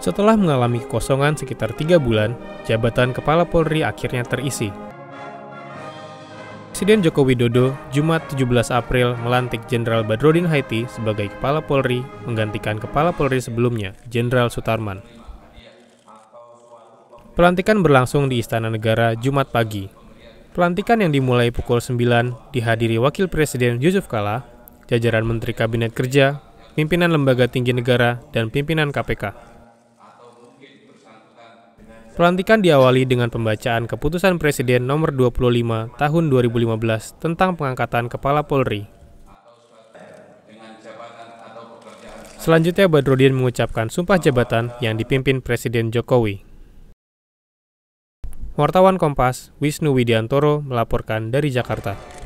Setelah mengalami kekosongan sekitar tiga bulan, jabatan Kepala Polri akhirnya terisi. Presiden Joko Widodo Jumat 17 April melantik Jenderal Badrodin Haiti sebagai Kepala Polri menggantikan Kepala Polri sebelumnya, Jenderal Sutarman. Pelantikan berlangsung di Istana Negara Jumat pagi. Pelantikan yang dimulai pukul 9 dihadiri Wakil Presiden Yusuf Kala, jajaran Menteri Kabinet Kerja, pimpinan lembaga tinggi negara, dan pimpinan KPK. Pelantikan diawali dengan pembacaan keputusan Presiden nomor 25 tahun 2015 tentang pengangkatan Kepala Polri. Selanjutnya Badrodin mengucapkan sumpah jabatan yang dipimpin Presiden Jokowi. Wartawan Kompas, Wisnu Widiantoro melaporkan dari Jakarta.